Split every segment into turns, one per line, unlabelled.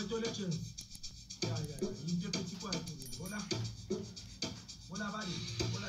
ẹjọ́ lẹ́kẹ̀ yàyà yìí ń jẹ́ pé tí kò àìkú rè bọ́lá bọ́lá báyìí bọ́lá.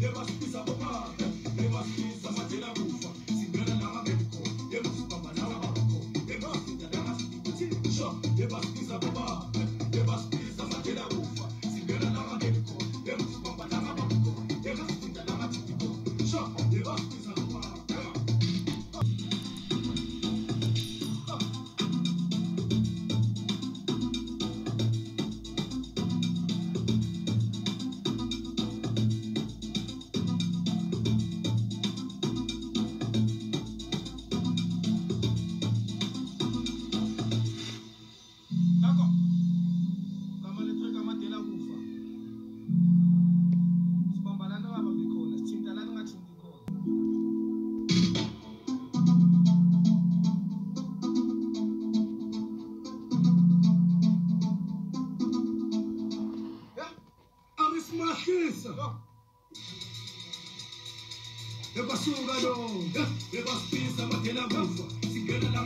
Eba Listen. bebasuka lo bebasiphisa mathena kufa singena la